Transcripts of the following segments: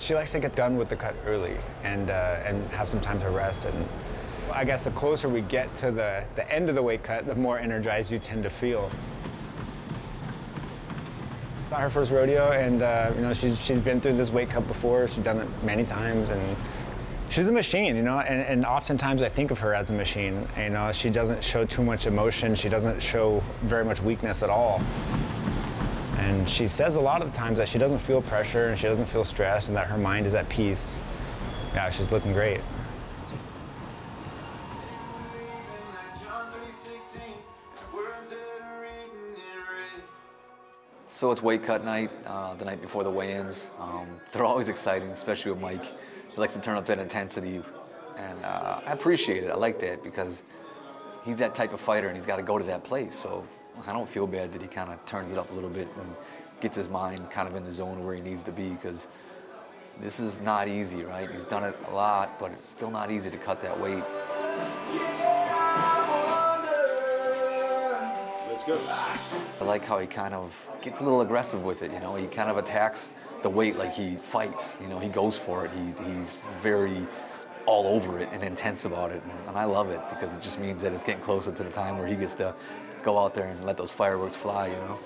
She likes to get done with the cut early and, uh, and have some time to rest. And I guess the closer we get to the, the end of the weight cut, the more energized you tend to feel. It's not her first rodeo, and uh, you know she's, she's been through this weight cut before. She's done it many times, and she's a machine, you know. And, and oftentimes I think of her as a machine. You know, she doesn't show too much emotion. She doesn't show very much weakness at all. And she says a lot of the times that she doesn't feel pressure and she doesn't feel stress and that her mind is at peace. Yeah, she's looking great. So it's weight cut night, uh, the night before the weigh-ins. Um, they're always exciting, especially with Mike. He likes to turn up that intensity, and uh, I appreciate it. I like that because he's that type of fighter, and he's got to go to that place. So I don't feel bad that he kind of turns it up a little bit and gets his mind kind of in the zone where he needs to be because this is not easy, right? He's done it a lot, but it's still not easy to cut that weight. Let's go. I like how he kind of gets a little aggressive with it, you know? He kind of attacks the weight like he fights, you know? He goes for it. He, he's very all over it and intense about it. And I love it because it just means that it's getting closer to the time where he gets to go out there and let those fireworks fly, you know?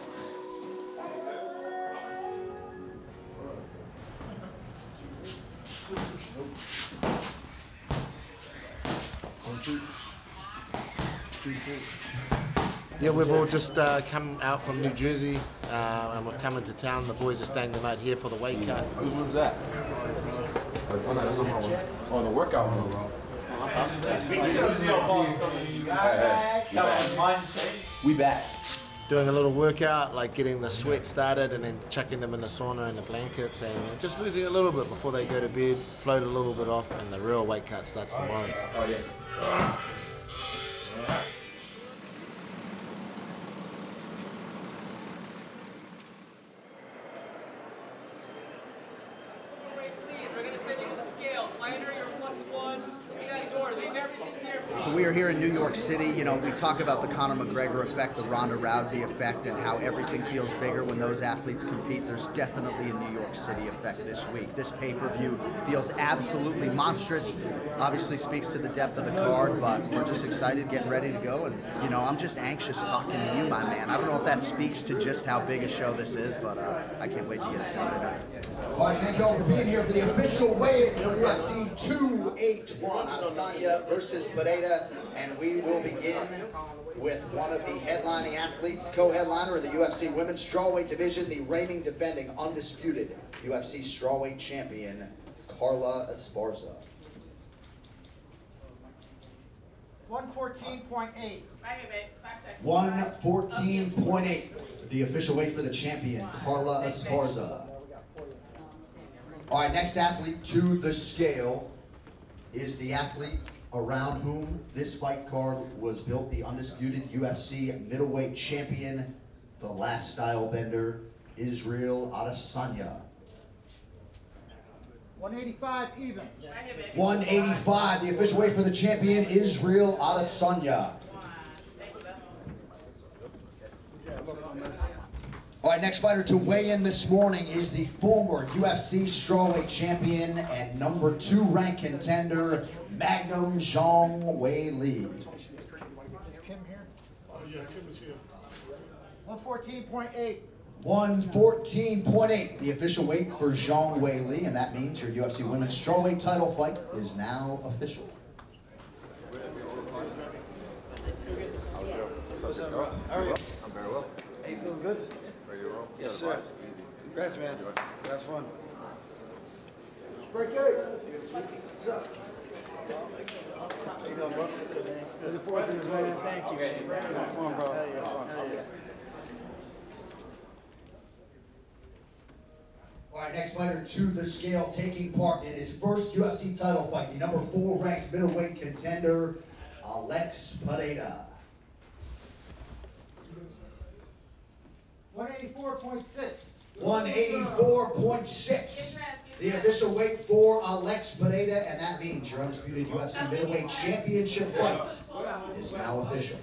Yeah, we've all just uh, come out from New Jersey uh, and we've come into town. The boys are staying the night here for the weight cut. Whose room's that? Oh, no, that's not my room. Oh, the workout room. We back. Doing a little workout, like getting the sweat started and then chucking them in the sauna and the blankets and just losing a little bit before they go to bed, float a little bit off, and the real weight cut starts tomorrow. Oh, yeah. We are here in New York City. You know, we talk about the Conor McGregor effect, the Ronda Rousey effect, and how everything feels bigger when those athletes compete. There's definitely a New York City effect this week. This pay-per-view feels absolutely monstrous. Obviously speaks to the depth of the card, but we're just excited, getting ready to go. And you know, I'm just anxious talking to you, my man. I don't know if that speaks to just how big a show this is, but uh, I can't wait to get started. All right, thank you all for being here for the official weigh-in for UFC 281 Adesanya versus Pereira, and we will begin with one of the headlining athletes, co-headliner of the UFC Women's Strawweight Division, the reigning, defending, undisputed UFC Strawweight Champion, Carla Esparza. 114.8. 114.8, the official weight for the champion, Carla Esparza. All right, next athlete to the scale is the athlete around whom this fight card was built, the undisputed UFC middleweight champion, the last style bender, Israel Adesanya. 185 even. 185, the official weight for the champion, Israel Adesanya. All right, next fighter to weigh in this morning is the former UFC strawweight champion and number two ranked contender, Magnum Zhang Weili. Is Kim here? Oh, yeah, Kim is here. 114.8. 114.8, the official weight for Zhang Weili, and that means your UFC women's strawweight title fight is now official. How are you? I'm very well. Hey, you feeling good? Ready to roll? Yes, sir. Congrats, man. Have fun. Break eight. What's up? How you doing, bro? Looking forward to this, man. Thank you. Have fun, bro. Have fun. All right, next fighter to the scale, taking part in his first UFC title fight, the number four ranked middleweight contender, Alex Pereira. 184.6. The official weight for Alex Pereira, and that means your undisputed UFC middleweight championship fight is now official.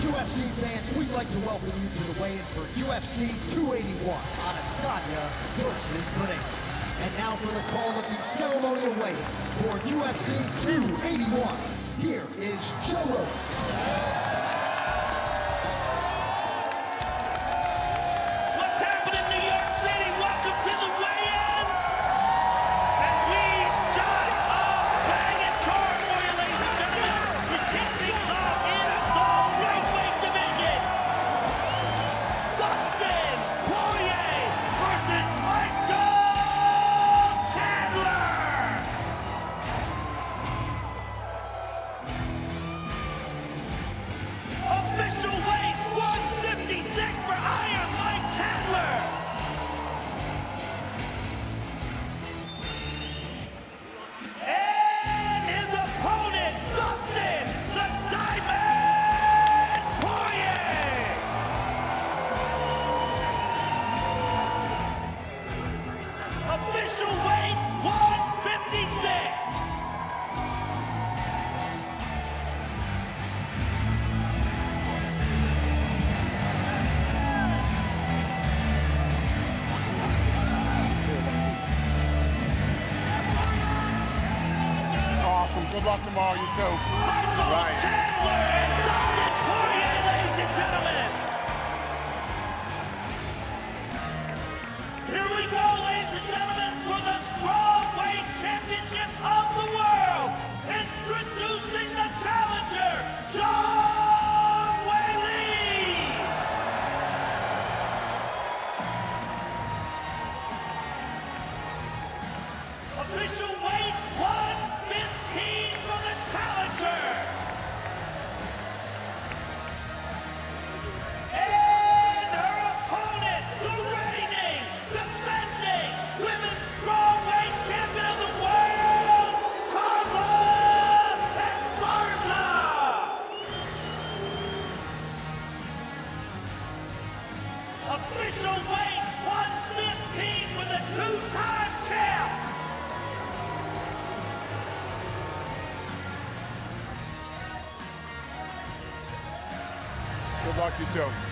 UFC fans, we'd like to welcome you to the weigh-in for UFC 281 Adesanya versus Pereira. And now for the call of the ceremonial weight for UFC 281, here is Joe luck tomorrow, you too. Right. Poirier, ladies and gentlemen. Here we go. Good luck, you too.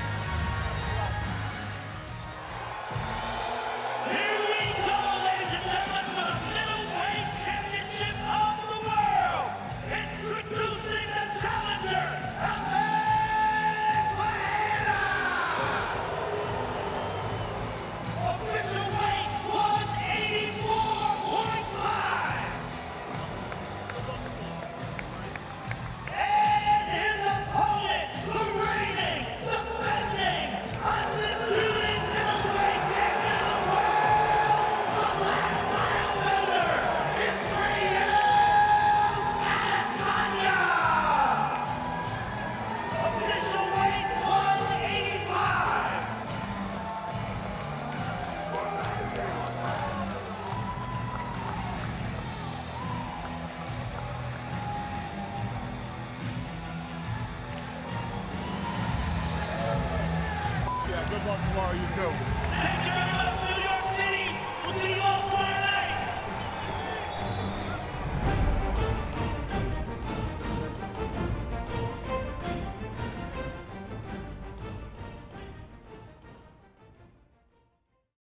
go.